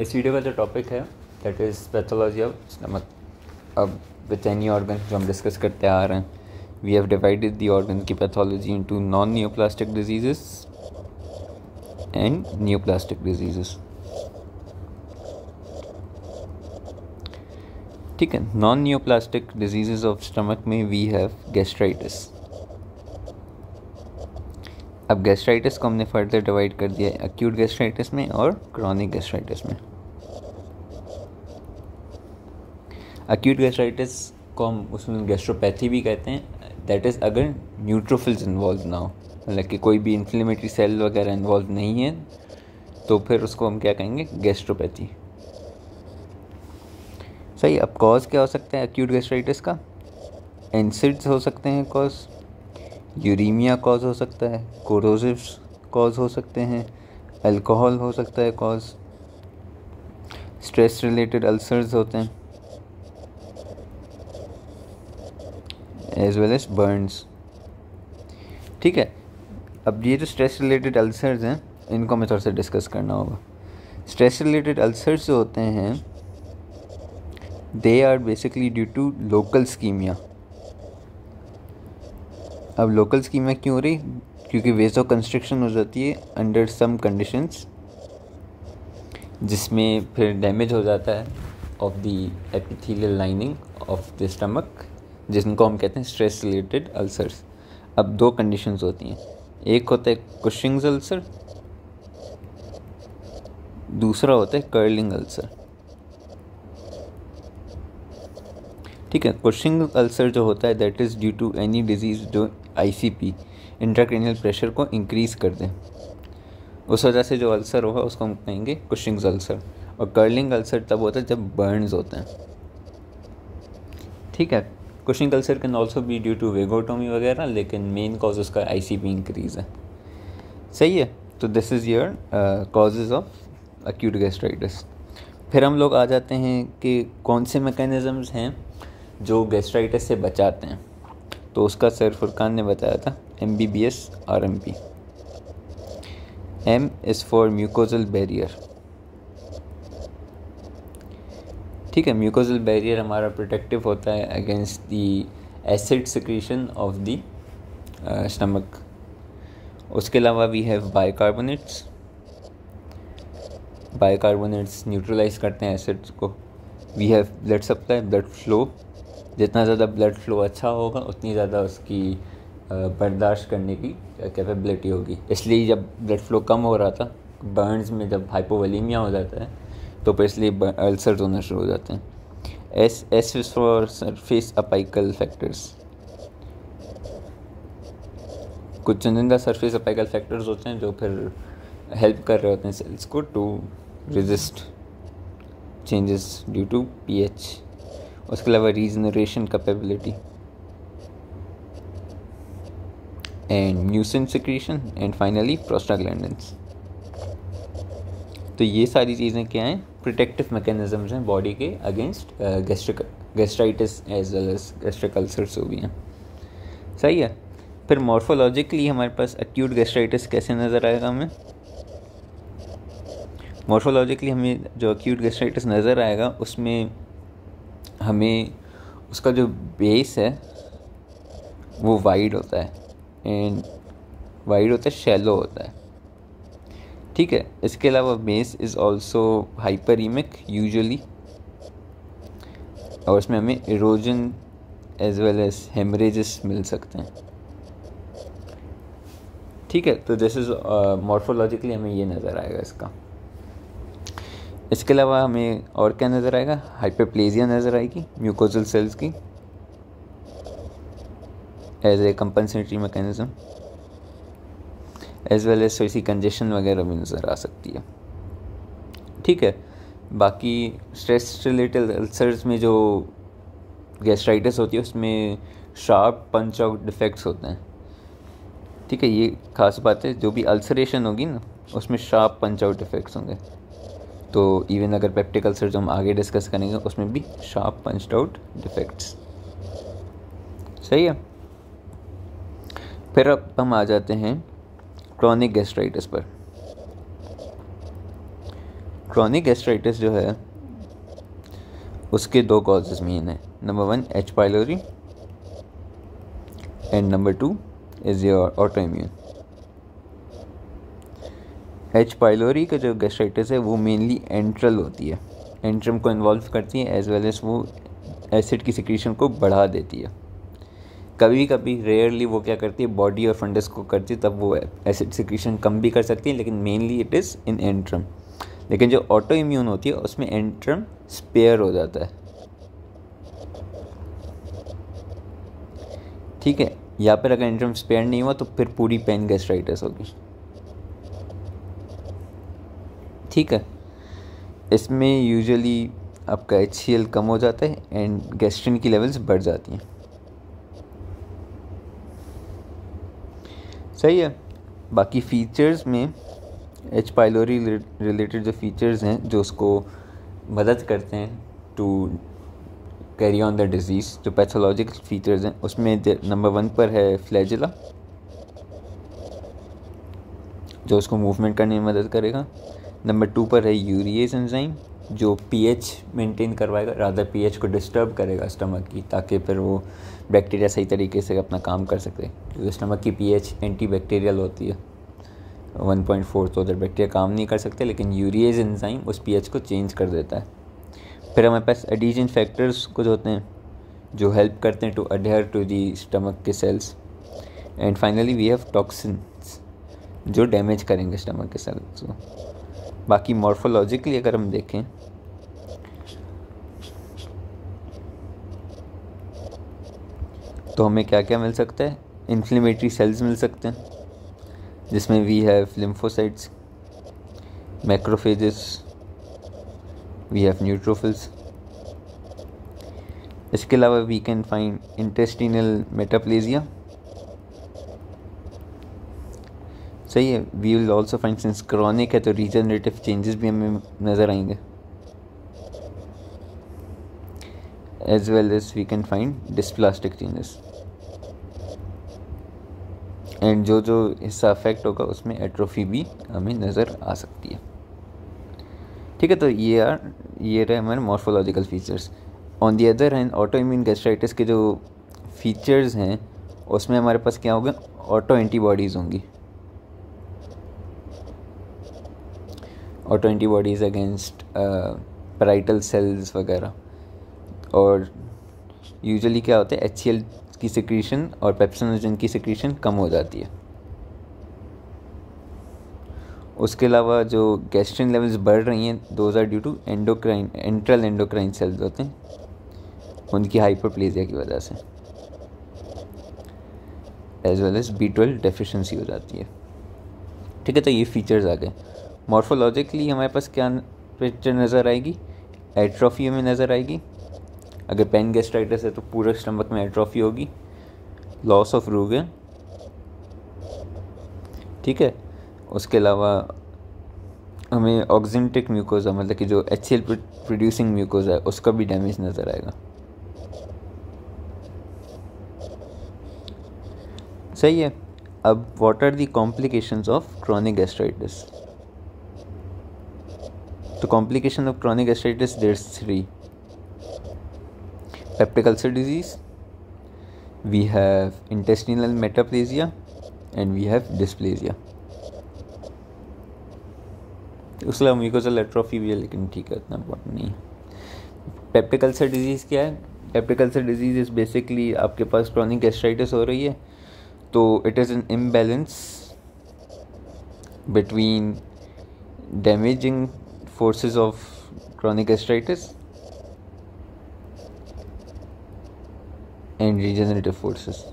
इस वीडियो का जो टॉपिक है that is pathology of stomach अब विथ एनी ऑर्गन जो हम डिस्कस करते आ रहे हैं we have divided the organ की pathology into non neoplastic diseases and neoplastic diseases ठीक है non neoplastic diseases of stomach में वी हैव गैस्ट्राइटिस अब गैस्ट्राइटिस को हमने फर्दर डिवाइड कर दिया है एक्यूट गैस्ट्राइटिस में और क्रॉनिक गैस्ट्राइटिस में। एक्यूट गैस्ट्राइटिस को हम उसमें गैस्ट्रोपैथी भी कहते हैं। दैट इज़ अगर न्यूट्रोफिल्स इन्वॉल्व ना हो मतलब कि कोई भी इन्फ्लेमेटरी सेल वगैरह इन्वॉल्व नहीं है तो फिर उसको हम क्या कहेंगे? गैस्ट्रोपैथी सही, अब कॉज क्या हो सकता है एक्यूट गैस्ट्राइटिस का? एंसिड्स हो सकते हैं कॉज यूरीमिया कॉज हो सकता है कोरोजिव कॉज हो सकते हैं अल्कोहल हो सकता है कॉज स्ट्रेस रिलेटेड अल्सर्स होते हैं। एज वेल एज बर्न्स ठीक है? अब ये जो स्ट्रेस रिलेटेड अल्सर्स हैं, इनको हमें थोड़ा सा डिस्कस करना होगा। स्ट्रेस रिलेटेड अल्सर्स जो होते हैं they are basically due to local ischaemia अब लोकल स्कीमिया क्यों हो रही? क्योंकि वेज ऑफ़ कंस्ट्रक्शन हो जाती है अंडर सम कंडीशंस जिसमें फिर डैमेज हो जाता है of the epithelial lining of the stomach जिनको हम कहते हैं स्ट्रेस रिलेटेड अल्सर्स अब दो कंडीशंस होती हैं। एक होता है कुशिंग्स अल्सर दूसरा होता है कर्लिंग अल्सर ठीक है कुशिंग अल्सर जो होता है that is due to any disease जो आईसीपी इंट्राक्रेनियल प्रेशर को इंक्रीज़ कर दें। उस वजह से जो अल्सर होगा, उसको हम कहेंगे कुशिंग्स अल्सर और कर्लिंग अल्सर तब होता है जब बर्न्स होते हैं। ठीक है? Cushing ulcer can also be due to vagotomy वगैरह, लेकिन मेन कॉज उसका आई सी पी इंक्रीज़ है। सही है तो this is your causes of acute gastritis फिर हम लोग आ जाते हैं कि कौन से मैकेनिज़म्स हैं जो गैस्ट्राइटिस से बचाते हैं। तो उसका सर फुरकान ने बताया था M B B S R M P M is for mucosal barrier ठीक है म्यूकोजल बैरियर हमारा प्रोटेक्टिव होता है against the acid secretion of the stomach उसके अलावा we have bicarbonates bicarbonates neutralize करते हैं एसिड्स को. We have blood supply blood flow जितना ज़्यादा ब्लड फ्लो अच्छा होगा, उतनी ज़्यादा उसकी बर्दाश्त करने की कैपेबिलिटी होगी. इसलिए जब ब्लड फ्लो कम हो रहा था बर्न्स में जब हाइपोवलीमिया हो जाता है तो इसलिए अल्सर होना शुरू हो जाते हैं। S S for surface apical factors कुछ चुनिंदा सरफेस अपाइकल फैक्टर्स होते हैं जो फिर हेल्प कर रहे होते हैं सेल्स को to resist changes due to pH उसके अलावा regeneration capability and mucin secretion and finally prostaglandins तो ये सारी चीज़ें क्या हैं? प्रोटेक्टिव मैकेनिज्म्स हैं बॉडी के against gastric gastritis as well as gastric ulcers हो भी हैं। सही है? फिर मॉर्फोलॉजिकली हमारे पास एक्यूट गैस्ट्राइटिस कैसे नज़र आएगा हमें? मॉर्फोलॉजिकली हमें जो एक्यूट गैस्ट्राइटिस नज़र आएगा, उसमें हमें उसका जो बेस है, वो वाइड होता है। एंड वाइड होता है शैलो होता है। ठीक है? इसके अलावा base is also hyperaemic usually और उसमें हमें erosion as well as haemorrhages मिल सकते हैं। ठीक है? तो दिस इज़ मॉर्फोलॉजिकली हमें ये नज़र आएगा इसका। इसके अलावा हमें और क्या नज़र आएगा? हाइपरप्लेजिया नज़र आएगी म्यूकोजल सेल्स की as a compensatory mechanism as well as थोड़ी सी कंजेशन वगैरह भी नज़र आ सकती है। ठीक है? बाकी स्ट्रेस रिलेटेड अल्सर्स में जो गैस्ट्राइटिस होती है, उसमें शार्प पंच आउट डिफेक्ट्स होते हैं। ठीक है? ये खास बात है, जो भी अल्सरेशन होगी ना, उसमें शार्प पंच आउट इफेक्ट्स होंगे। तो इवन अगर पेप्टिक अल्सर जो हम आगे डिस्कस करेंगे, उसमें भी शार्प पंच्ड आउट डिफेक्ट्स सही है? फिर अब हम आ जाते हैं क्रॉनिक गैस्ट्राइटिस पर। क्रॉनिक गैस्ट्राइटिस जो है, उसके दो कॉजेज मेन हैं। Number one H pylori and number two is your autoimmune H pylori का जो गैस्ट्राइटिस है, वो मेनली एंट्रल होती है। एंट्रम को इन्वॉल्व करती है एज वेल एज वो एसिड की सिक्रीशन को बढ़ा देती है। कभी कभी रेयरली वो क्या करती है बॉडी और फंडस को करती है, तब वो एसिड सिक्रीशन कम भी कर सकती है, लेकिन mainly it is in antrum लेकिन जो ऑटो इम्यून होती है, उसमें एंट्रम स्पेयर हो जाता है। ठीक है, यहाँ पर अगर एंट्रम स्पेयर नहीं हुआ तो फिर पूरी पेन गैस्ट्राइटिस होगी। ठीक है, इसमें यूजुअली आपका एचसीएल कम हो जाता है एंड गैस्ट्रिन की लेवल्स बढ़ जाती हैं। सही है। बाकी फीचर्स में एच पाइलोरी रिलेटेड जो फीचर्स हैं, जो उसको मदद करते हैं to carry on the disease जो पैथोलॉजिकल फीचर्स हैं, उसमें नंबर वन पर है फ्लैजिला जो उसको मूवमेंट करने में मदद करेगा। नंबर टू पर है यूरिएज एंजाइम जो पीएच मेंटेन करवाएगा रादर पीएच को डिस्टर्ब करेगा स्टमक की, ताकि फिर वो बैक्टीरिया सही तरीके से अपना काम कर सके। क्योंकि स्टमक की पीएच एंटी बैक्टीरियल होती है। 1.4 तो उधर बैक्टीरिया काम नहीं कर सकते, लेकिन यूरिएज एंजाइम उस पीएच को चेंज कर देता है। फिर हमारे पास एडिजन फैक्टर्स कुछ होते हैं, जो हेल्प करते हैं to adhere to the stomach के cells and finally we have toxins जो डैमेज करेंगे स्टमक के सेल्स को। बाकी मॉर्फोलॉजिकली अगर हम देखें तो हमें क्या क्या मिल सकता है? इन्फ्लेमेटरी सेल्स मिल सकते हैं, जिसमें we have lymphocytes macrophages we have neutrophils इसके अलावा we can find intestinal metaplasia सही है we will also find since chronic है तो रीजनरेटिव चेंजेस भी हमें नज़र आएँगे. As well as we can find dysplastic changes and जो जो हिस्सा अफेक्ट होगा, उसमें एट्रोफी भी हमें नज़र आ सकती है। ठीक है तो ये यार, ये रहे हमारे morphological features on the other hand autoimmune gastritis के जो फीचर्स हैं, उसमें हमारे पास क्या होगा? ऑटो एंटीबॉडीज़ होंगी। Auto antibodies against parietal cells वगैरह। और यूजुअली क्या होता है? एच की सिक्रीशन और पेप्सोनोजन की सिक्रीशन कम हो जाती है। उसके अलावा जो गैस्ट्रिन लेवल्स बढ़ रही हैं those are due to endocrine antral endocrine cells होते हैं, उनकी हाइपरप्लेजिया की वजह से as well as B twelve deficiency हो जाती है। ठीक है तो ये फीचर्स आ गए। मॉर्फोलॉजिकली हमारे पास क्या पिक्चर नज़र आएगी? एट्रॉफी हमें नज़र आएगी। अगर पेन गेस्ट्राइटिस है तो पूरे स्टमक में एट्रॉफी होगी लॉस ऑफ़ रूगन ठीक है? उसके अलावा हमें ऑक्जेंटिक म्यूकोजा मतलब कि जो एच एल प्रोड्यूसिंग म्यूकोजा है, उसका भी डैमेज नज़र आएगा। सही है। अब what are the complications of chronic gastritis तो complication of chronic gastritis there three peptic ulcer disease. We have intestinal metaplasia and we have dysplasia. उसके अलावा म्यूकोजल एट्रोफी भी है, लेकिन ठीक है, इतना इम्पोर्टेंट नहीं है। पेप्टिक डिज़ीज़ क्या है? Peptic ulcer disease is basically आपके पास क्रॉनिक गैस्ट्राइटिस हो रही है तो it is an imbalance between damaging forces of chronic gastritis and regenerative forces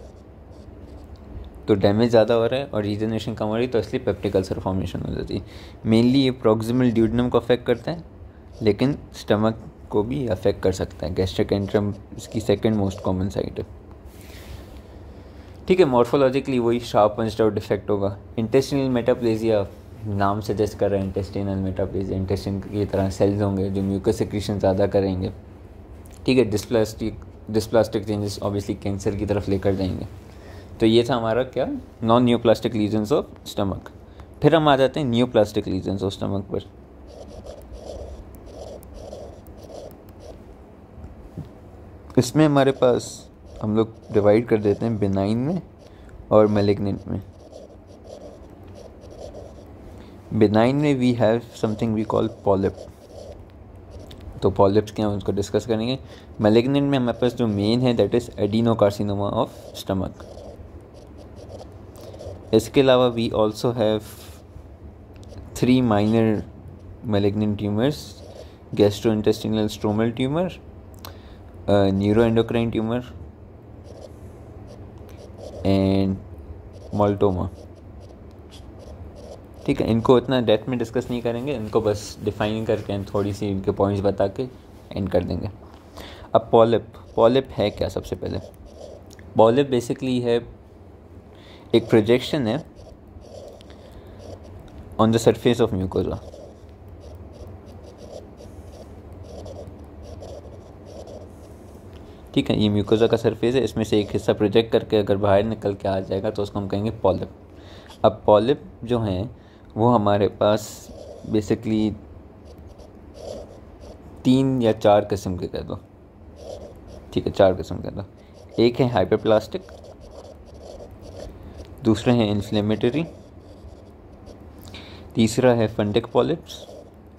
तो डैमेज ज़्यादा हो रहा है और रीजनरेशन कम हो रही है तो इसलिए पेप्टिक अल्सर फॉर्मेशन हो जाती है। मेनली ये प्रॉक्सिमल ड्यूडनम को अफेक्ट करता है, लेकिन स्टमक को भी अफेक्ट कर सकता है। गैस्ट्रिक एंट्रम इसकी सेकेंड मोस्ट कॉमन साइट है। ठीक है मॉर्फोलॉजिकली वही शार्प पंच्ड आउट डिफेक्ट होगा। इंटेस्टिनल मेटाप्लेजिया नाम सजेस्ट कर रहे हैं इंटेस्टिनल मेटाप्लेजिया इंटेस्टिन की तरह सेल्स होंगे जो म्यूकस सिक्रीशन ज़्यादा करेंगे। ठीक है dysplastic dysplastic changes obviously cancer की तरफ़ लेकर जाएँगे। तो ये था हमारा क्या? Non neoplastic lesions of stomach फिर हम आ जाते हैं neoplastic lesions of stomach पर। इसमें हमारे पास हम लोग डिवाइड कर देते हैं बिनाइन में और मेलेग्नेंट में। बेनाइन में we have something we call polyp तो पॉलिप्स क्या उसको डिस्कस करेंगे। मेलिग्नेंट में हमारे पास जो मेन है that is adenocarcinoma of stomach इसके अलावा we also have three minor malignant tumours tumors intestinal stromal tumour neuroendocrine tumour and maltoma ठीक है, इनको इतना डेप्थ में डिस्कस नहीं करेंगे, इनको बस डिफाइन करके थोड़ी सी इनके पॉइंट्स बता के एंड कर देंगे। अब पॉलिप पॉलिप है क्या सबसे पहले? पॉलिप बेसिकली है, एक प्रोजेक्शन है on the surface of mucosa ठीक है, ये म्यूकोजा का सरफेस है, इसमें से एक हिस्सा प्रोजेक्ट करके अगर बाहर निकल के आ जाएगा तो उसको हम कहेंगे पॉलिप अब पॉलिप जो हैं वो हमारे पास बेसिकली तीन या चार किस्म के कह दो। ठीक है, चार किस्म कह दो। एक है हाइपरप्लास्टिक दूसरा है इन्फ्लेमेटरी तीसरा है fundic polyps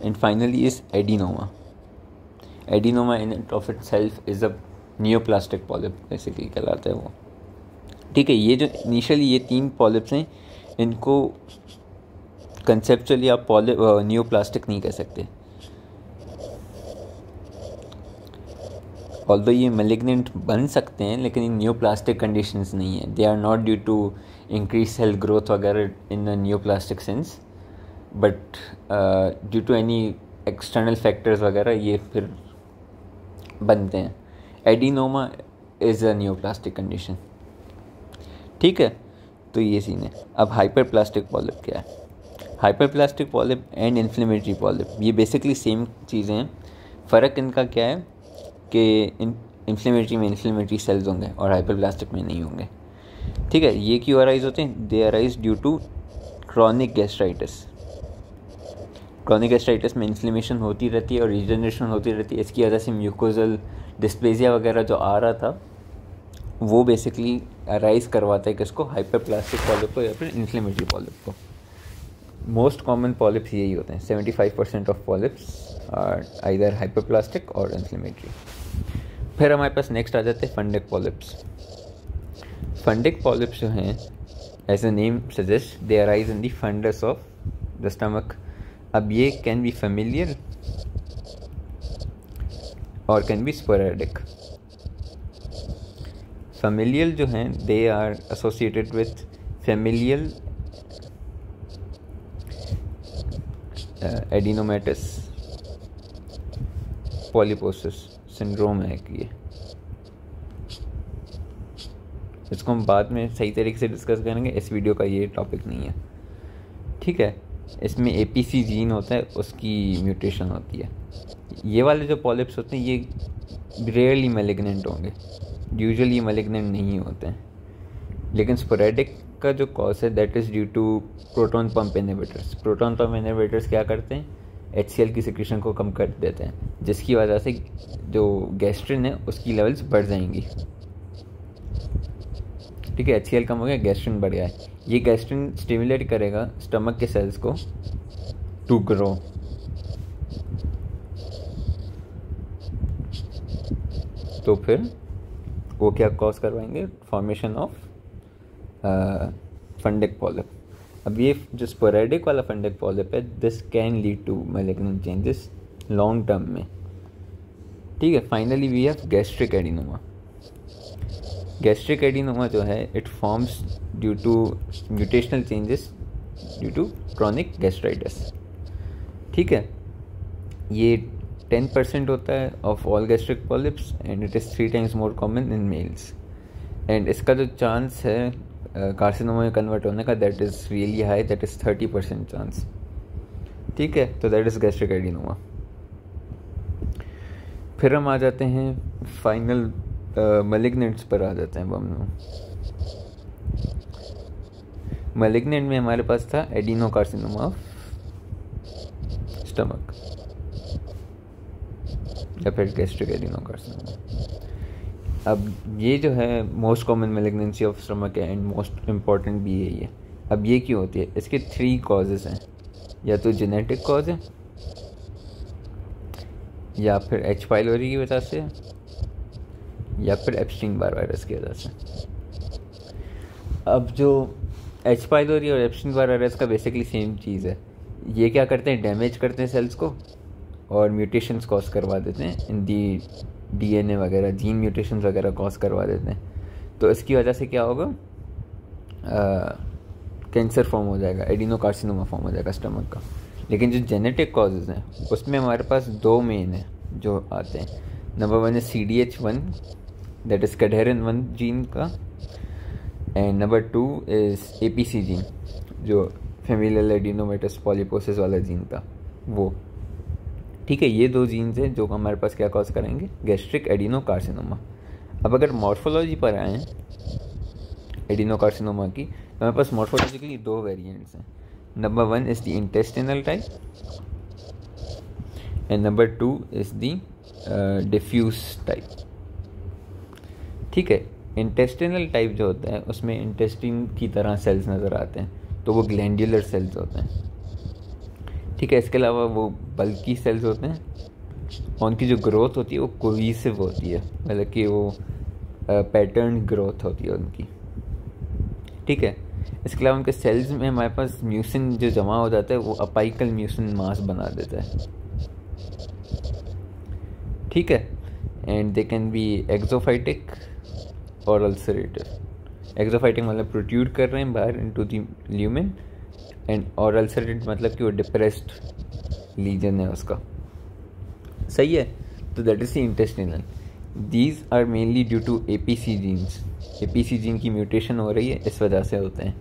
and finally is adenoma adenoma in it of itself is a neoplastic polyp basically कहलाता है वो। ठीक है, ये जो इनिशियली ये तीन पॉलिप्स हैं, इनको कंसेप्चुअली आप न्यू प्लास्टिक नहीं कह सकते। ऑल ये मेलिग्नेंट बन सकते हैं, लेकिन इन न्यूप्लास्टिक कंडीशंस नहीं है। They are not due to increase cell growth वगैरह in a neoplastic sense but due to any external factors वगैरह ये फिर बनते हैं। Adenoma is a neoplastic condition ठीक है तो ये सीन है। अब हाइपर प्लास्टिक पॉलिप क्या है? Hyperplastic polyp and inflammatory polyp ये बेसिकली सेम चीज़ें हैं। फ़र्क इनका क्या है कि इन्फ्लेमेटरी में इन्फ्लेमेटरी सेल्स होंगे और हाइपर प्लास्टिक में नहीं होंगे। ठीक है, ये क्यों अराइज होते हैं? They arise due to chronic gastritis chronic gastritis में इन्फ्लेमेशन होती रहती है और रिजनरेशन होती रहती है। इसकी वजह से म्यूकोजल डिस्प्लेजिया वगैरह जो आ रहा था, वो बेसिकली राइज करवाता है किसको? हाइपर प्लास्टिक पॉलिप को या फिर इन्फ्लेमेटरी पॉलिप को। मोस्ट कॉमन पॉलिप्स यही होते हैं। Seventy five percent of polyps are either hyperplastic और इन्फ्लेमेटरी फिर हमारे पास नेक्स्ट आ जाते हैं फंडिक पॉलिप्स फंडिक पॉलिप्स जो हैं as a name suggest they arise in the fundus of the stomach अब ये कैन बी फेमिलियर और कैन बी स्पोरेडिक familial जो हैं they are associated with familial adenomatous polyposis syndrome है ये। इसको हम बाद में सही तरीके से डिस्कस करेंगे। इस वीडियो का ये टॉपिक नहीं है। ठीक है? इसमें ए पी सी जीन होता है, उसकी म्यूटेशन होती है। ये वाले जो पॉलिप्स होते हैं, ये रेयरली मेलिग्नेंट होंगे। यूजुअली मेलिग्नेंट नहीं होते हैं। लेकिन स्पोरेडिक का जो कॉज है that is due to proton pump inhibitors proton pump inhibitors क्या करते हैं? एचसीएल की सिक्रेशन को कम कर देते हैं, जिसकी वजह से जो गैस्ट्रिन है, उसकी लेवल्स बढ़ जाएँगी। ठीक है एचसीएल कम हो गया गैस्ट्रिन बढ़ गया है। ये गैस्ट्रिन स्टिमुलेट करेगा स्टमक के सेल्स को टू ग्रो तो फिर वो क्या कॉज करवाएँगे? फॉर्मेशन ऑफ़ फंडिक पॉलिप अब ये जो स्पोरेडिक वाला फंडिक पॉलिप है this can lead to malignant changes long term में. ठीक है finally we have gastric adenoma gastric adenoma जो है it forms due to mutational changes due to chronic gastritis ठीक है? ये टेन परसेंट होता है of all gastric polyps and it is three times more common in males and इसका जो chance है कार्सिनोमा में कन्वर्ट होने का that is really high that is thirty percent chance ठीक है तो दैट इज़ गैस्ट्रिक एडिनोमा फिर हम आ जाते हैं फाइनल मलिग्नेंट्स पर आ जाते हैं हम मलिग्नेंट में हमारे पास था एडिनो कार्सिनोमा ऑफ़ स्टमक या फिर गैस्ट्रिक एडिनोकार्सिनोमा अब ये जो है most common malignancy of stomach है एंड मोस्ट इंपॉर्टेंट भी यही है। अब ये क्यों होती है? इसके थ्री कॉजेज़ हैं। या तो जेनेटिक कॉज है, या फिर एच पाइलोरी की वजह से, या फिर एप्स्टिंग बार वायरस की वजह से। अब जो एच पाइलोरी और एप्स्टिंग बार वायरस का बेसिकली सेम चीज़ है। ये क्या करते हैं? डैमेज करते हैं सेल्स को और म्यूटेशंस कॉज करवा देते हैं। इन दी डीएनए वगैरह जीन म्यूटेशंस वगैरह कॉज करवा देते हैं। तो इसकी वजह से क्या होगा? कैंसर फॉर्म हो जाएगा एडिनोकार्सिनोमा फॉर्म हो जाएगा स्टमक का। लेकिन जो जेनेटिक कॉजेज़ हैं, उसमें हमारे पास दो मेन हैं जो आते हैं। नंबर वन है C D H one that is cadherin one gene का। And number two is A P C gene जो फेमिलियल एडिनोमेटस पॉलीपोसिस वाला जीन था वो। ठीक है ये दो जीन्स हैं जो हमारे पास क्या कॉज करेंगे? गैस्ट्रिक एडिनो कार्सिनोमा अब अगर मॉर्फोलॉजी पर आए एडिनो कार्सिनोमा की तो हमारे पास मॉर्फोलॉजिकली दो वेरिएंट्स हैं. Number one is the intestinal type and number two is the uh, type ठीक है इंटेस्टिनल टाइप जो होता है उसमें इंटेस्टिन की तरह सेल्स नज़र आते हैं तो वो ग्लैंडुलर सेल्स होते हैं. ठीक है, इसके अलावा वो बल्कि सेल्स होते हैं, उनकी जो ग्रोथ होती है वो कोविसिव होती है मतलब कि वो पैटर्न ग्रोथ होती है उनकी। ठीक है, इसके अलावा उनके सेल्स में हमारे पास म्यूसिन जो जमा हो जाता है, वो अपाइकल म्यूसिन मास बना देता है। ठीक है and they can be exophytic और अल्सरेटिव एक्जोफाइटिक मतलब प्रोट्यूड कर रहे हैं बाहर इनटू द ल्यूमिन एंड और अल्सरेटेड मतलब कि वो डिप्रेस्ड लीजन है उसका। सही है? तो that is the intestinal these are mainly due to A P C genes A P C gene की म्यूटेशन हो रही है, इस वजह से होते हैं।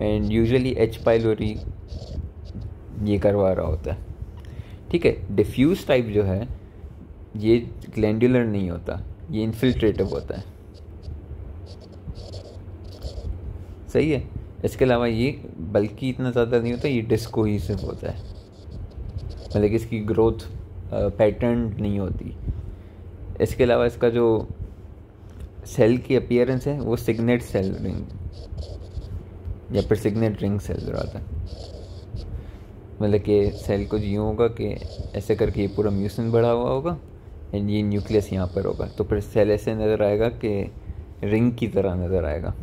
एंड यूजुअली एच पाइलोरी ये करवा रहा होता है। ठीक है डिफ्यूज टाइप जो है, ये ग्लैंडुलर नहीं होता, ये इन्फिल्ट्रेटिव होता है। सही है? इसके अलावा ये, बल्कि इतना ज़्यादा नहीं होता, ये डिस्कोहिसिव होता है। मतलब कि इसकी ग्रोथ पैटर्न नहीं होती। इसके अलावा इसका जो सेल की अपियरेंस है, वो सिग्नेट सेल रिंग या फिर सिग्नेट रिंग सेल रहा था मतलब कि सेल को यूँ होगा कि ऐसे करके ये पूरा म्यूसन बढ़ा हुआ होगा एंड ये न्यूक्लियस यहाँ पर होगा। तो फिर सेल ऐसे नज़र आएगा कि रिंग की तरह नज़र आएगा।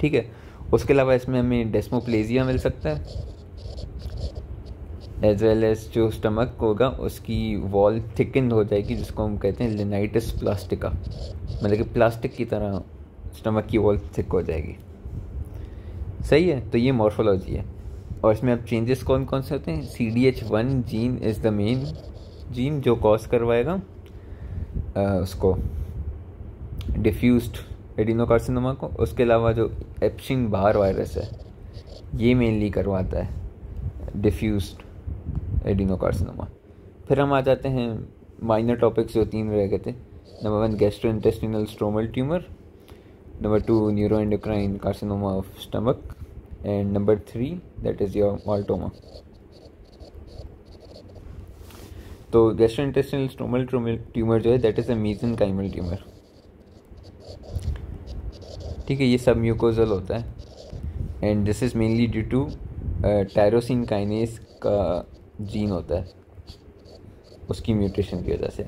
ठीक है? उसके अलावा इसमें हमें डेस्मोप्लेजिया मिल सकता है एज वेल एज जो स्टमक होगा, उसकी वॉल थिकन हो जाएगी, जिसको हम कहते हैं लिनाइटिस प्लास्टिका मतलब कि प्लास्टिक की तरह स्टमक की वॉल थिक हो जाएगी। सही है तो ये मॉर्फोलॉजी है। और इसमें अब चेंजेस कौन कौन से होते हैं? C D H one gene is the main gene जो कॉज करवाएगा उसको डिफ्यूज्ड एडिनोकार्सिनोमा को, उसके अलावा जो एप्शिंग बाहर वायरस है, ये मेनली करवाता है डिफ्यूज एडिनोकार्सिनोमा। फिर हम आ जाते हैं माइनर टॉपिक्स जो तीन रह गए थे। Number one gastrointestinal stromal tumour number two, neuroendocrine carcinoma of stomach and number three that is your maltoma तो गैस्ट्रो इंटेस्टिनल स्ट्रोमल ट्यूमर जो है that is a mesenchymal tumour ठीक है, ये सब म्यूकोजल होता है। And this is mainly due to tyrosine kinase का जीन होता है। उसकी म्यूटेशन की वजह से।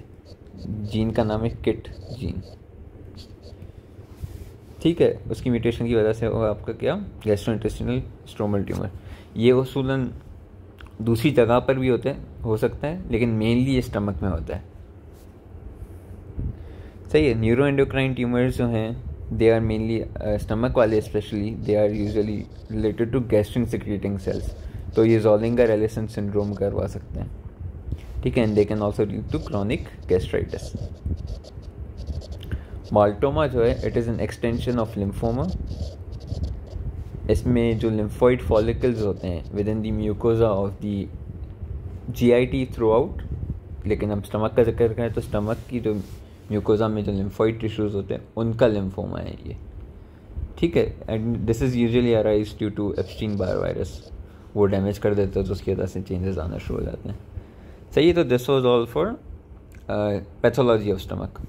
जीन का नाम है किट जीन ठीक है, उसकी म्यूटेशन की वजह से वो आपका क्या? गैस्ट्रो इंटेस्टिनल स्ट्रोमल ट्यूमर ये वसूलन दूसरी जगह पर भी होते हैं, हो सकता है, लेकिन मेनली ये स्टमक में होता है। सही है न्यूरो एंडोक्राइन ट्यूमर्स जो हैं दे आर मेनली स्टमक वाले specially they are usually related to gastrin secreting cells तो ये जोलिंगर एलिसन सिंड्रोम करवा सकते हैं। ठीक है and they can also lead to chronic gastritis maltoma जो है it is an extension of lymphoma इसमें जो लिम्फोइड फॉलिकल्स होते हैं within the mucosa of the G I T throughout लेकिन हम स्टमक का ज़िक्र करें तो स्टमक की जो म्यूकोजा में जो लिम्फोइड टिश्यूज़ होते हैं उनका लिम्फोमा है ये ठीक है and this is usually arise due to Epstein Barr virus वो डैमेज कर देते हैं तो उसकी वजह से चेंजेस आना शुरू हो जाते हैं। सही है तो this was all for pathology of stomach